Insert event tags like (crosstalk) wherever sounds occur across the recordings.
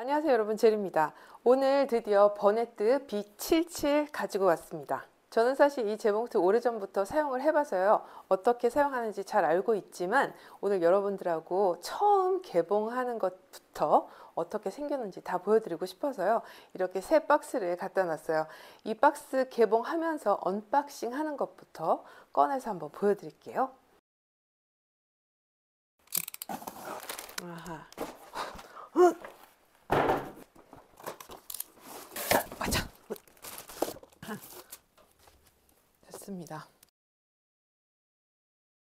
안녕하세요 여러분. 제리입니다. 오늘 드디어 버네트 B77 가지고 왔습니다. 저는 사실 이 재봉틀 오래전부터 사용을 해봐서요. 어떻게 사용하는지 잘 알고 있지만 오늘 여러분들하고 처음 개봉하는 것부터 어떻게 생겼는지 다 보여드리고 싶어서요. 이렇게 새 박스를 갖다 놨어요. 이 박스 개봉하면서 언박싱 하는 것부터 꺼내서 한번 보여드릴게요. 아하. 됐습니다.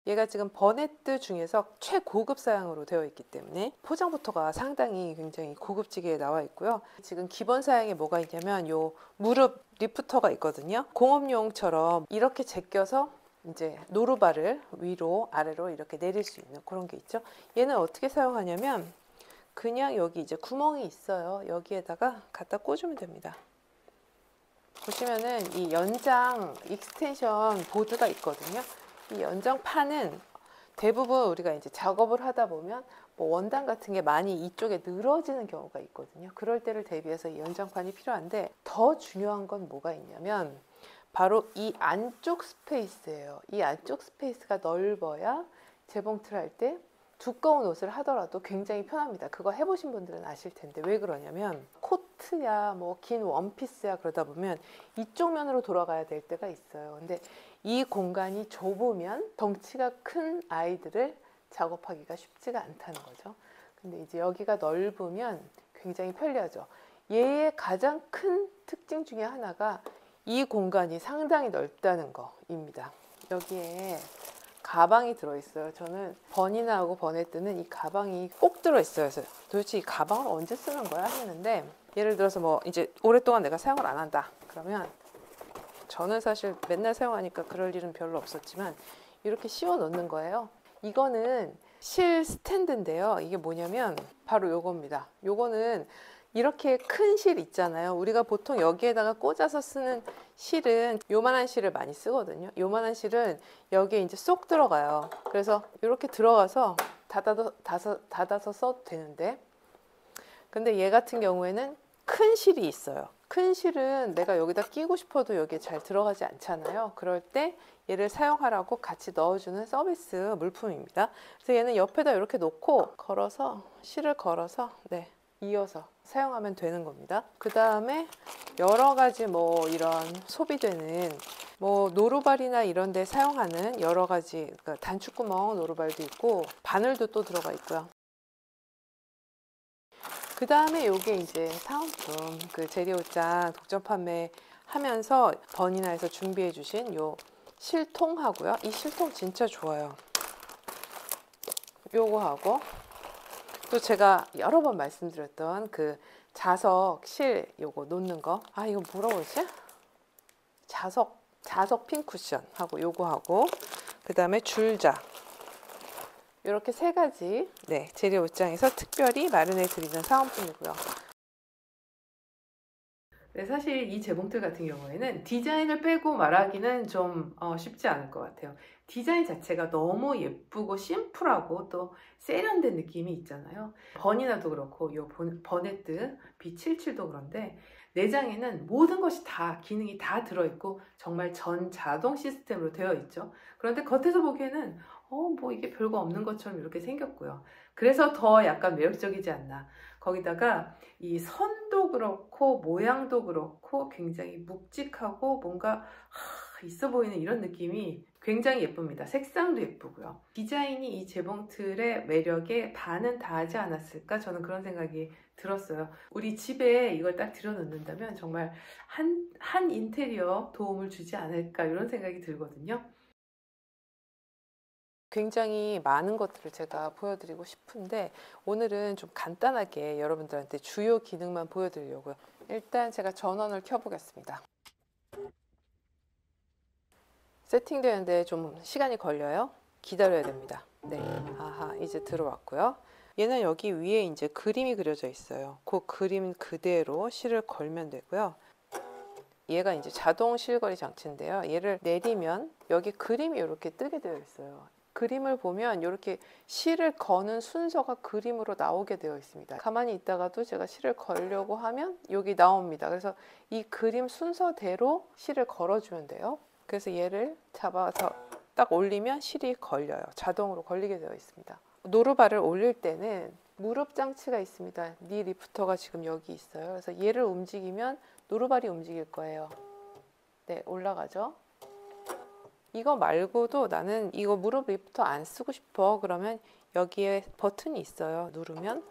얘가 지금 버네트 중에서 최고급 사양으로 되어 있기 때문에 포장부터가 상당히 굉장히 고급지게 나와 있고요. 지금 기본 사양에 뭐가 있냐면 요 무릎 lifter가 있거든요. 공업용처럼 이렇게 제껴서 이제 노루발을 위로 아래로 이렇게 내릴 수 있는 그런 게 있죠. 얘는 어떻게 사용하냐면 그냥 여기 이제 구멍이 있어요. 여기에다가 갖다 꽂으면 됩니다. 보시면은 이 연장 extension 보드가 있거든요. 이 연장판은 대부분 우리가 이제 작업을 하다 보면 뭐 원단 같은 게 많이 이쪽에 늘어지는 경우가 있거든요. 그럴 때를 대비해서 이 연장판이 필요한데 더 중요한 건 뭐가 있냐면 바로 이 안쪽 space예요. 이 안쪽 space가 넓어야 재봉틀 할 때 두꺼운 옷을 하더라도 굉장히 편합니다. 그거 해보신 분들은 아실 텐데 왜 그러냐면 코트야 뭐 긴 원피스야 그러다 보면 이쪽 면으로 돌아가야 될 때가 있어요. 근데 이 공간이 좁으면 덩치가 큰 아이들을 작업하기가 쉽지가 않다는 거죠. 근데 이제 여기가 넓으면 굉장히 편리하죠. 얘의 가장 큰 특징 중에 하나가 이 공간이 상당히 넓다는 거입니다. 여기에 가방이 들어있어요. 저는 버니나하고 버네트는 이 가방이 꼭 들어있어요. 그래서 도대체 이 가방을 언제 쓰는 거야 하는데 예를 들어서 뭐 이제 오랫동안 내가 사용을 안 한다. 그러면 저는 사실 맨날 사용하니까 그럴 일은 별로 없었지만 이렇게 씌워 넣는 거예요. 이거는 실 스탠드인데요. 이게 뭐냐면 바로 요겁니다. 요거는 이렇게 큰 실 있잖아요. 우리가 보통 여기에다가 꽂아서 쓰는 실은 요만한 실을 많이 쓰거든요. 요만한 실은 여기에 이제 쏙 들어가요. 그래서 이렇게 들어가서 닫아서, 닫아서, 써도 되는데 근데 얘 같은 경우에는 큰 실이 있어요. 큰 실은 내가 여기다 끼고 싶어도 여기에 잘 들어가지 않잖아요. 그럴 때 얘를 사용하라고 같이 넣어주는 서비스 물품입니다. 그래서 얘는 옆에다 이렇게 놓고 걸어서 실을 걸어서 네 이어서 사용하면 되는 겁니다. 그 다음에 여러 가지 뭐 이런 소비되는 뭐 노루발이나 이런 데 사용하는 여러 가지 그러니까 단축구멍 노루발도 있고 바늘도 또 들어가 있고요. 그 다음에 요게 이제 사은품 그 재료장 독점 판매 하면서 버니나에서 준비해 주신 요 실통하고요. 이 실통 진짜 좋아요. 요거 하고 또 제가 여러 번 말씀드렸던 그 자석 실 요거 놓는 거. 아, 이거 뭐라고 그러지? 자석, 자석 핀 쿠션 하고 요거 하고 그 다음에 줄자. 이렇게 세 가지 네, 재료 옷장에서 특별히 마련해 드리는 사은품이고요. 네, 사실 이 재봉틀 같은 경우에는 디자인을 빼고 말하기는 좀 어, 쉽지 않을 것 같아요. 디자인 자체가 너무 예쁘고 심플하고 또 세련된 느낌이 있잖아요. 버니나도 그렇고 이 버네트 B77도 그런데 내장에는 모든 것이 다 기능이 다 들어있고 정말 전 자동 시스템으로 되어 있죠. 그런데 겉에서 보기에는 어, 뭐 이게 별거 없는 것처럼 이렇게 생겼고요. 그래서 더 약간 매력적이지 않나. 거기다가 이 선도 그렇고 모양도 그렇고 굉장히 묵직하고 뭔가 하, 있어 보이는 이런 느낌이 굉장히 예쁩니다. 색상도 예쁘고요. 디자인이 이 재봉틀의 매력에 반은 다하지 않았을까? 저는 그런 생각이 들었어요. 우리 집에 이걸 딱 들여놓는다면 정말 한, 한 인테리어 도움을 주지 않을까? 이런 생각이 들거든요. 굉장히 많은 것들을 제가 보여드리고 싶은데 오늘은 좀 간단하게 여러분들한테 주요 기능만 보여드리려고요. 일단 제가 전원을 켜보겠습니다. 세팅되는데 좀 시간이 걸려요. 기다려야 됩니다. 네, 아하 이제 들어왔고요. 얘는 여기 위에 이제 그림이 그려져 있어요. 그 그림 그대로 실을 걸면 되고요. 얘가 이제 자동 실거리 장치인데요. 얘를 내리면 여기 그림이 이렇게 뜨게 되어 있어요. 그림을 보면 이렇게 실을 거는 순서가 그림으로 나오게 되어 있습니다. 가만히 있다가도 제가 실을 걸려고 하면 여기 나옵니다. 그래서 이 그림 순서대로 실을 걸어주면 돼요. 그래서 얘를 잡아서 딱 올리면 실이 걸려요. 자동으로 걸리게 되어 있습니다. 노루발을 올릴 때는 무릎 장치가 있습니다. knee lifter가 지금 여기 있어요. 그래서 얘를 움직이면 노루발이 움직일 거예요. 네, 올라가죠. 이거 말고도 나는 이거 무릎 lifter 안 쓰고 싶어. 그러면 여기에 버튼이 있어요. 누르면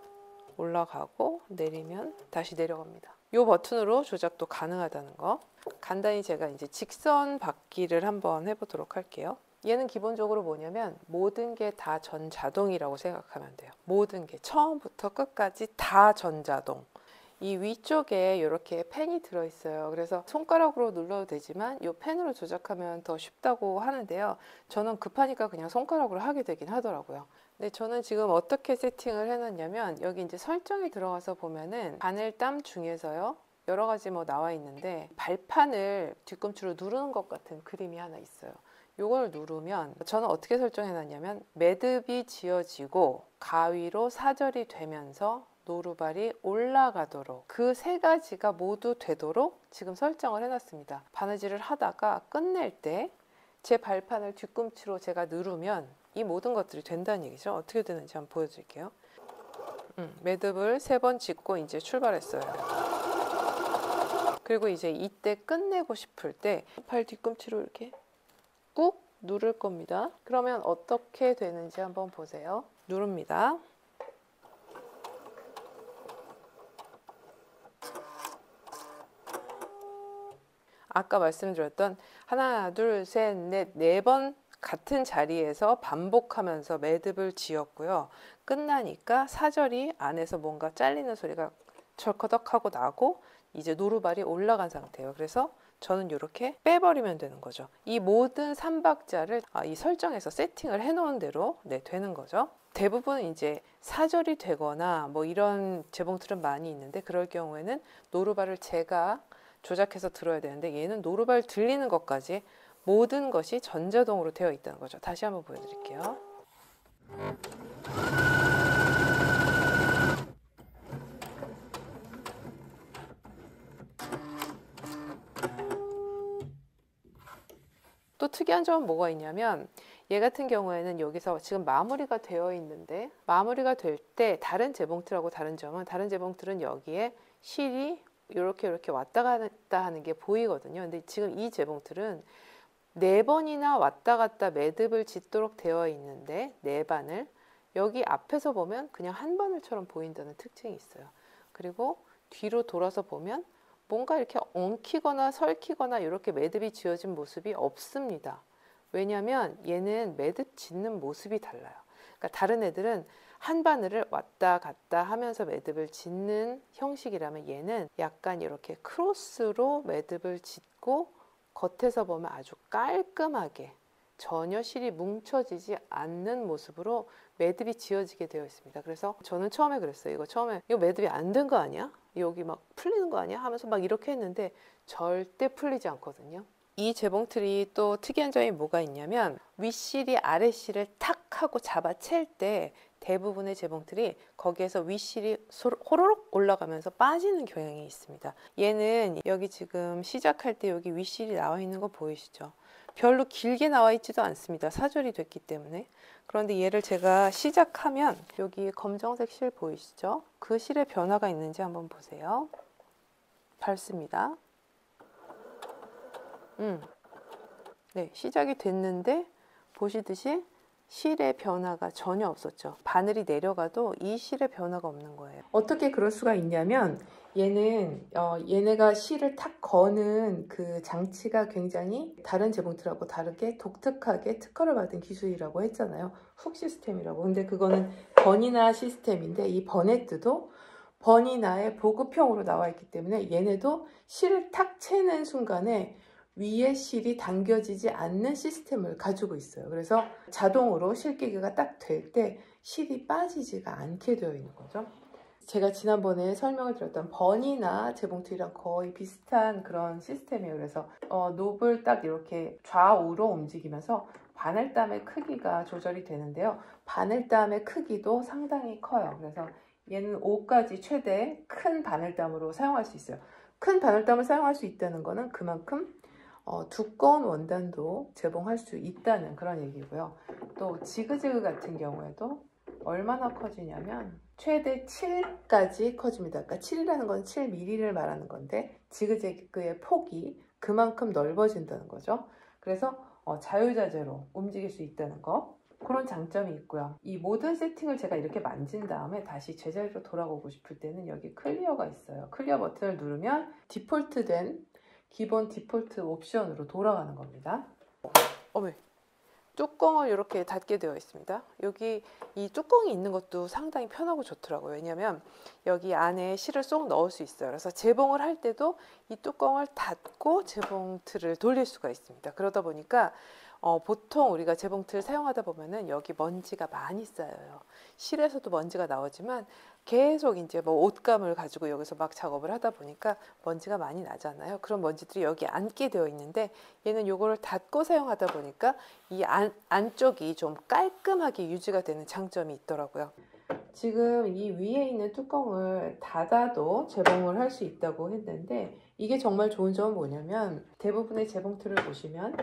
올라가고 내리면 다시 내려갑니다. 이 버튼으로 조작도 가능하다는 거. 간단히 제가 이제 직선 받기를 한번 해보도록 할게요. 얘는 기본적으로 뭐냐면 모든 게 다 전자동이라고 생각하면 돼요. 모든 게 처음부터 끝까지 다 전자동. 이 위쪽에 이렇게 펜이 들어있어요. 그래서 손가락으로 눌러도 되지만 이 펜으로 조작하면 더 쉽다고 하는데요. 저는 급하니까 그냥 손가락으로 하게 되긴 하더라고요. 근데 저는 지금 어떻게 세팅을 해놨냐면 여기 이제 설정에 들어가서 보면은 바늘땀 중에서요. 여러 가지 뭐 나와 있는데 발판을 뒤꿈치로 누르는 것 같은 그림이 하나 있어요. 이걸 누르면 저는 어떻게 설정해 놨냐면 매듭이 지어지고 가위로 사절이 되면서 노루발이 올라가도록 그 세 가지가 모두 되도록 지금 설정을 해놨습니다. 바느질을 하다가 끝낼 때 제 발판을 뒤꿈치로 제가 누르면 이 모든 것들이 된다는 얘기죠. 어떻게 되는지 한번 보여드릴게요. 음, 매듭을 세 번 짚고 이제 출발했어요. 그리고 이제 이때 끝내고 싶을 때팔 뒤꿈치로 이렇게 꾹 누를 겁니다. 그러면 어떻게 되는지 한번 보세요. 누릅니다. 아까 말씀드렸던 하나, 둘, 셋, 넷, 네 번 같은 자리에서 반복하면서 매듭을 지었고요. 끝나니까 사절이 안에서 뭔가 잘리는 소리가 철커덕하고 나고 이제 노루발이 올라간 상태예요. 그래서 저는 이렇게 빼버리면 되는 거죠. 이 모든 삼박자를 아, 이 설정에서 세팅을 해놓은 대로 네, 되는 거죠. 대부분 이제 사절이 되거나 뭐 이런 재봉틀은 많이 있는데 그럴 경우에는 노루발을 제가 조작해서 들어야 되는데 얘는 노루발 들리는 것까지 모든 것이 전자동으로 되어 있다는 거죠. 다시 한번 보여드릴게요. 또 특이한 점은 뭐가 있냐면 얘 같은 경우에는 여기서 지금 마무리가 되어 있는데 마무리가 될 때 다른 재봉틀하고 다른 점은 다른 재봉틀은 여기에 실이 이렇게 이렇게 왔다 갔다 하는 게 보이거든요. 근데 지금 이 재봉틀은 네 번이나 왔다 갔다 매듭을 짓도록 되어 있는데 네 반을 여기 앞에서 보면 그냥 한 바늘처럼 보인다는 특징이 있어요. 그리고 뒤로 돌아서 보면 뭔가 이렇게 엉키거나 설키거나 이렇게 매듭이 지어진 모습이 없습니다. 왜냐하면 얘는 매듭 짓는 모습이 달라요. 그러니까 다른 애들은 한 바늘을 왔다 갔다 하면서 매듭을 짓는 형식이라면 얘는 약간 이렇게 크로스로 매듭을 짓고 겉에서 보면 아주 깔끔하게 전혀 실이 뭉쳐지지 않는 모습으로 매듭이 지어지게 되어 있습니다. 그래서 저는 처음에 그랬어요. 이거 처음에 이거 매듭이 안 된 거 아니야? 여기 막 풀리는 거 아니야? 하면서 막 이렇게 했는데 절대 풀리지 않거든요. 이 재봉틀이 또 특이한 점이 뭐가 있냐면 윗실이 아랫실을 탁 하고 잡아챌 때 대부분의 재봉틀이 거기에서 윗실이 호로록 올라가면서 빠지는 경향이 있습니다. 얘는 여기 지금 시작할 때 여기 윗실이 나와 있는 거 보이시죠? 별로 길게 나와 있지도 않습니다. 사절이 됐기 때문에. 그런데 얘를 제가 시작하면 여기 검정색 실 보이시죠? 그 실에 변화가 있는지 한번 보세요. 밟습니다. 음. 네, 시작이 됐는데 보시듯이 실의 변화가 전혀 없었죠. 바늘이 내려가도 이 실의 변화가 없는 거예요. 어떻게 그럴 수가 있냐면 얘는 어, 얘네가 실을 탁 거는 그 장치가 굉장히 다른 재봉틀하고 다르게 독특하게 특허를 받은 기술이라고 했잖아요. 훅 시스템이라고. 근데 그거는 버니나 시스템인데 이 버네트도 버니나의 보급형으로 나와 있기 때문에 얘네도 실을 탁 채는 순간에 위에 실이 당겨지지 않는 시스템을 가지고 있어요. 그래서 자동으로 실기가 딱 될 때 실이 빠지지가 않게 되어 있는 거죠. 제가 지난번에 설명을 드렸던 버니나 재봉틀이랑 거의 비슷한 그런 시스템이에요. 그래서 어, 롭을 딱 이렇게 좌우로 움직이면서 바늘땀의 크기가 조절이 되는데요. 바늘땀의 크기도 상당히 커요. 그래서 얘는 5까지 최대 큰 바늘땀으로 사용할 수 있어요. 큰 바늘땀을 사용할 수 있다는 것은 그만큼 어, 두꺼운 원단도 재봉할 수 있다는 그런 얘기고요. 또 지그재그 같은 경우에도 얼마나 커지냐면 최대 7까지 커집니다. 그러니까 7이라는 건 7mm를 말하는 건데 지그재그의 폭이 그만큼 넓어진다는 거죠. 그래서 어, 자유자재로 움직일 수 있다는 거 그런 장점이 있고요. 이 모든 세팅을 제가 이렇게 만진 다음에 다시 제자리로 돌아오고 싶을 때는 여기 clear가 있어요. clear 버튼을 누르면 디폴트된 기본 디폴트 옵션으로 돌아가는 겁니다. 어메. 뚜껑을 이렇게 닫게 되어 있습니다. 여기 이 뚜껑이 있는 것도 상당히 편하고 좋더라고요. 왜냐하면 여기 안에 실을 쏙 넣을 수 있어요. 그래서 재봉을 할 때도 이 뚜껑을 닫고 재봉틀을 돌릴 수가 있습니다. 그러다 보니까 어, 보통 우리가 재봉틀 사용하다 보면은 여기 먼지가 많이 쌓여요. 실에서도 먼지가 나오지만 계속 이제 뭐 옷감을 가지고 여기서 막 작업을 하다 보니까 먼지가 많이 나잖아요. 그런 먼지들이 여기 앉게 되어 있는데 얘는 요거를 닫고 사용하다 보니까 이 안, 안쪽이 좀 깔끔하게 유지가 되는 장점이 있더라고요. 지금 이 위에 있는 뚜껑을 닫아도 재봉을 할 수 있다고 했는데 이게 정말 좋은 점은 뭐냐면 대부분의 재봉틀을 보시면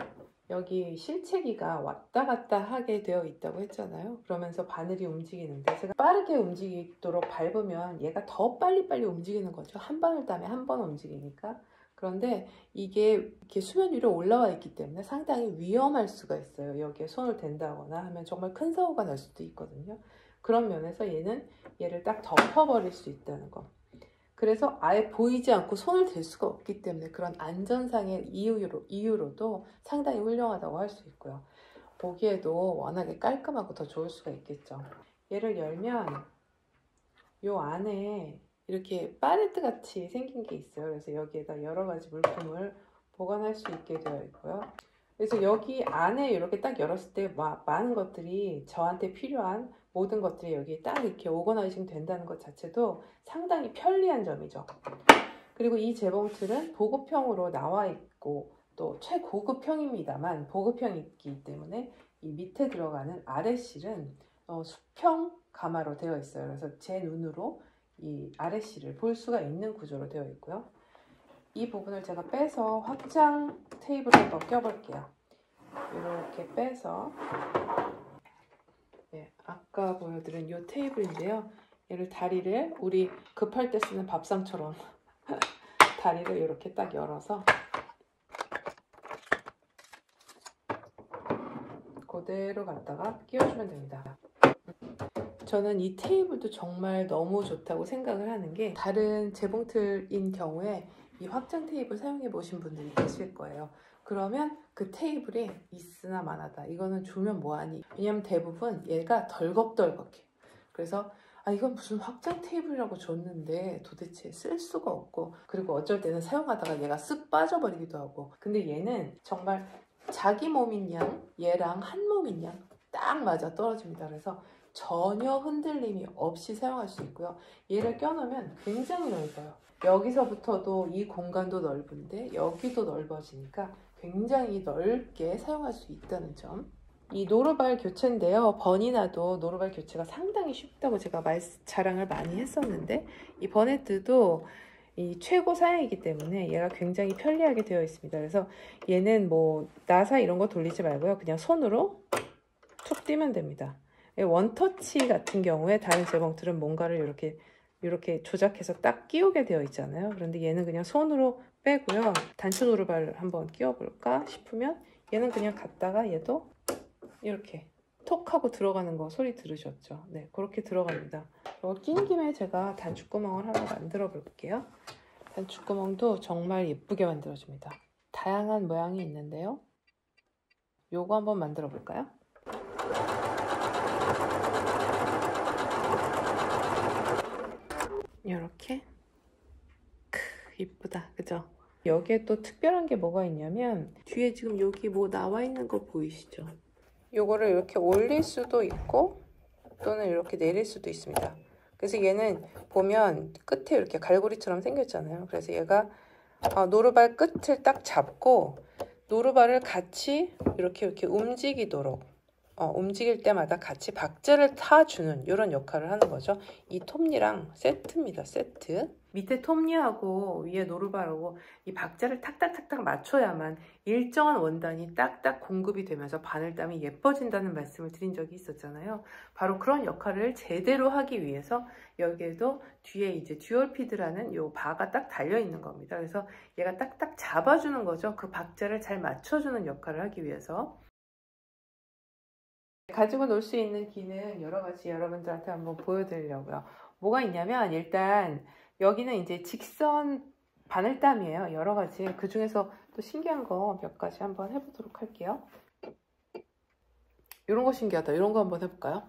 여기 실체기가 왔다 갔다 하게 되어 있다고 했잖아요. 그러면서 바늘이 움직이는데 제가 빠르게 움직이도록 밟으면 얘가 더 빨리빨리 움직이는 거죠. 한 바늘 땀에 한 번 움직이니까. 그런데 이게 이렇게 수면 위로 올라와 있기 때문에 상당히 위험할 수가 있어요. 여기에 손을 댄다거나 하면 정말 큰 사고가 날 수도 있거든요. 그런 면에서 얘는 얘를 딱 덮어버릴 수 있다는 거. 그래서 아예 보이지 않고 손을 댈 수가 없기 때문에 그런 안전상의 이유로, 이유로도 상당히 훌륭하다고 할 수 있고요. 보기에도 워낙에 깔끔하고 더 좋을 수가 있겠죠. 얘를 열면 이 안에 이렇게 파레트 같이 생긴 게 있어요. 그래서 여기에다 여러 가지 물품을 보관할 수 있게 되어 있고요. 그래서 여기 안에 이렇게 딱 열었을 때 많은 것들이 저한테 필요한 모든 것들이 여기 딱 이렇게 오거나이징 된다는 것 자체도 상당히 편리한 점이죠. 그리고 이 재봉틀은 보급형으로 나와 있고 또 최고급형입니다만 보급형이기 때문에 이 밑에 들어가는 아래 실은 어, 수평 가마로 되어 있어요. 그래서 제 눈으로 이 아래 실을 볼 수가 있는 구조로 되어 있고요. 이 부분을 제가 빼서 확장 테이블을 한번 껴볼게요. 이렇게 빼서 네, 아까 보여드린 이 테이블인데요. 얘를 다리를 우리 급할 때 쓰는 밥상처럼 (laughs) 다리를 이렇게 딱 열어서 그대로 갖다가 끼워주면 됩니다. 저는 이 테이블도 정말 너무 좋다고 생각을 하는 게 다른 재봉틀인 경우에 이 확장 테이블 사용해 보신 분들이 계실 거예요. 그러면 그 테이블에 있으나 마나다. 이거는 주면 뭐하니? 왜냐면 대부분 얘가 덜겁덜겁해. 그래서 아 이건 무슨 확장 테이블이라고 줬는데 도대체 쓸 수가 없고 그리고 어쩔 때는 사용하다가 얘가 쓱 빠져버리기도 하고 근데 얘는 정말 자기 몸인 양 얘랑 한 몸인 양 딱 맞아 떨어집니다. 그래서 전혀 흔들림이 없이 사용할 수 있고요. 얘를 껴놓으면 굉장히 넓어요. 여기서부터도 이 공간도 넓은데 여기도 넓어지니까 굉장히 넓게 사용할 수 있다는 점. 이 노루발 교체인데요. 버니나도 노루발 교체가 상당히 쉽다고 제가 말, 자랑을 많이 했었는데 이 버네트도 이 최고 사양이기 때문에 얘가 굉장히 편리하게 되어 있습니다. 그래서 얘는 뭐 나사 이런 거 돌리지 말고요. 그냥 손으로 툭 띄면 됩니다. 원터치 같은 경우에 다른 재봉틀은 뭔가를 이렇게 이렇게 조작해서 딱 끼우게 되어 있잖아요. 그런데 얘는 그냥 손으로 빼고요. 단추 노루발을 한번 끼워볼까 싶으면 얘는 그냥 갔다가 얘도 이렇게 톡 하고 들어가는 거 소리 들으셨죠? 네, 그렇게 들어갑니다. 이거 낀 김에 제가 단추구멍을 하나 만들어 볼게요. 단추구멍도 정말 예쁘게 만들어줍니다. 다양한 모양이 있는데요. 요거 한번 만들어 볼까요? 이렇게 크 이쁘다 그죠? 여기에 또 특별한 게 뭐가 있냐면 뒤에 지금 여기 뭐 나와 있는 거 보이시죠? 요거를 이렇게 올릴 수도 있고 또는 이렇게 내릴 수도 있습니다. 그래서 얘는 보면 끝에 이렇게 갈고리처럼 생겼잖아요. 그래서 얘가 어, 노루발 끝을 딱 잡고 노루발을 같이 이렇게 이렇게 움직이도록 어, 움직일 때마다 같이 박자를 타주는 이런 역할을 하는 거죠. 이 톱니랑 세트입니다. 세트. 밑에 톱니하고 위에 노루발하고 이 박자를 탁탁탁탁 맞춰야만 일정한 원단이 딱딱 공급이 되면서 바늘땀이 예뻐진다는 말씀을 드린 적이 있었잖아요. 바로 그런 역할을 제대로 하기 위해서 여기에도 뒤에 이제 듀얼피드라는 요 바가 딱 달려 있는 겁니다. 그래서 얘가 딱딱 잡아주는 거죠. 그 박자를 잘 맞춰주는 역할을 하기 위해서. 가지고 놀 수 있는 기능 여러 가지 여러분들한테 한번 보여드리려고요. 뭐가 있냐면 일단 여기는 이제 직선 바늘땀이에요. 여러 가지. 그 중에서 또 신기한 거 몇 가지 한번 해보도록 할게요. 이런 거 신기하다. 이런 거 한번 해볼까요?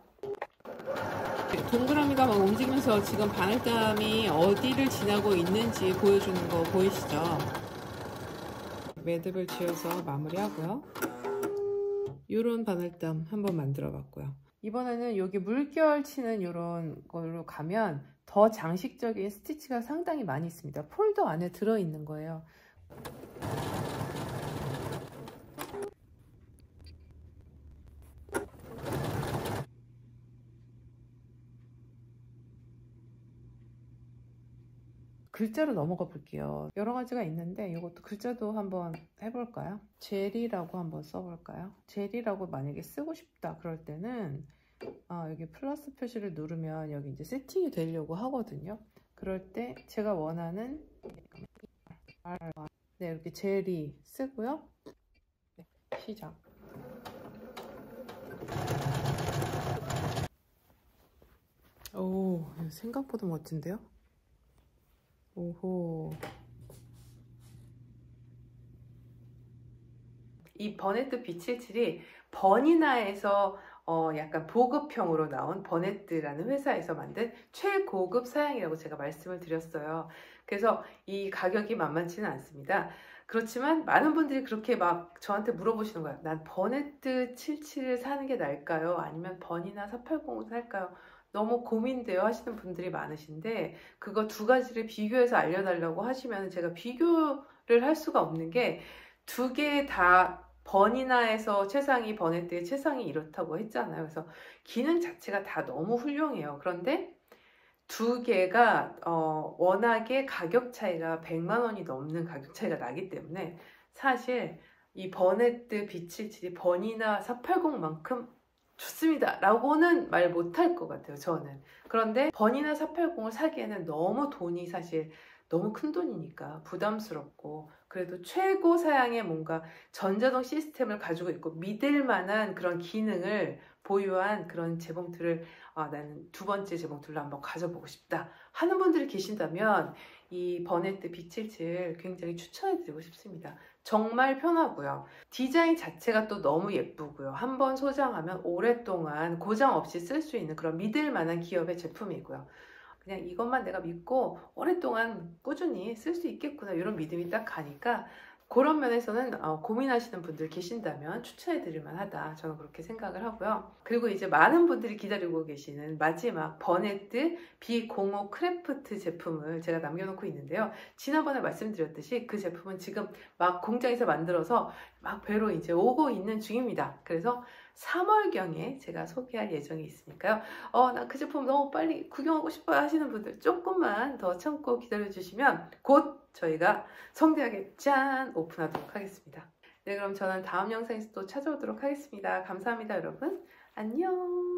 동그라미가 막 움직이면서 지금 바늘땀이 어디를 지나고 있는지 보여주는 거 보이시죠? 매듭을 지어서 마무리하고요. 이런 바늘땀 한번 만들어 봤고요. 이번에는 여기 물결 치는 이런 걸로 가면 더 장식적인 스티치가 상당히 많이 있습니다. 폴더 안에 들어있는 거예요. 글자로 넘어가 볼게요. 여러 가지가 있는데 이것도 글자도 한번 해볼까요? 제리라고 한번 써볼까요? 제리라고 만약에 쓰고 싶다 그럴 때는 아, 여기 플러스 표시를 누르면 여기 이제 세팅이 되려고 하거든요. 그럴 때 제가 원하는 네, 이렇게 제리 쓰고요. 네, 시작. 오, 생각보다 멋진데요? 오호. 이 버네트 B77이 버니나에서 어 약간 보급형으로 나온 버네트라는 회사에서 만든 최고급 사양이라고 제가 말씀을 드렸어요. 그래서 이 가격이 만만치는 않습니다. 그렇지만 많은 분들이 그렇게 막 저한테 물어보시는 거예요. 난 버네트 77을 사는 게 나을까요? 아니면 버니나 480을 살까요? 너무 고민돼요 하시는 분들이 많으신데 그거 두 가지를 비교해서 알려달라고 하시면 제가 비교를 할 수가 없는 게 두 개 다 버니나에서 최상위 버네트의 최상위 이렇다고 했잖아요. 그래서 기능 자체가 다 너무 훌륭해요. 그런데 두 개가 어, 워낙에 가격 차이가 100만 원이 넘는 가격 차이가 나기 때문에 사실 이 버네트 B77이 버니나 480만큼 좋습니다. 라고는 말 못할 것 같아요. 저는. 그런데 번이나 480을 사기에는 너무 돈이 사실 너무 큰 돈이니까 부담스럽고 그래도 최고 사양의 뭔가 전자동 시스템을 가지고 있고 믿을 만한 그런 기능을 보유한 그런 재봉틀을 아, 나는 두 번째 재봉틀로 한번 가져보고 싶다 하는 분들이 계신다면 이 버네트 B77 굉장히 추천해드리고 싶습니다. 정말 편하고요. 디자인 자체가 또 너무 예쁘고요. 한번 소장하면 오랫동안 고장 없이 쓸 수 있는 그런 믿을 만한 기업의 제품이고요. 그냥 이것만 내가 믿고 오랫동안 꾸준히 쓸 수 있겠구나 이런 믿음이 딱 가니까 그런 면에서는 어, 고민하시는 분들 계신다면 추천해 드릴 만하다 저는 그렇게 생각을 하고요. 그리고 이제 많은 분들이 기다리고 계시는 마지막 버네트 B05 크래프트 제품을 제가 남겨놓고 있는데요. 지난번에 말씀드렸듯이 그 제품은 지금 막 공장에서 만들어서 막 배로 이제 오고 있는 중입니다. 그래서 3월경에 제가 소개할 예정이 있으니까요. 어, 나 그 제품 너무 빨리 구경하고 싶어요 하시는 분들 조금만 더 참고 기다려 주시면 곧 저희가 성대하게 짠 오픈하도록 하겠습니다. 네, 그럼 저는 다음 영상에서 또 찾아오도록 하겠습니다. 감사합니다, 여러분. 안녕.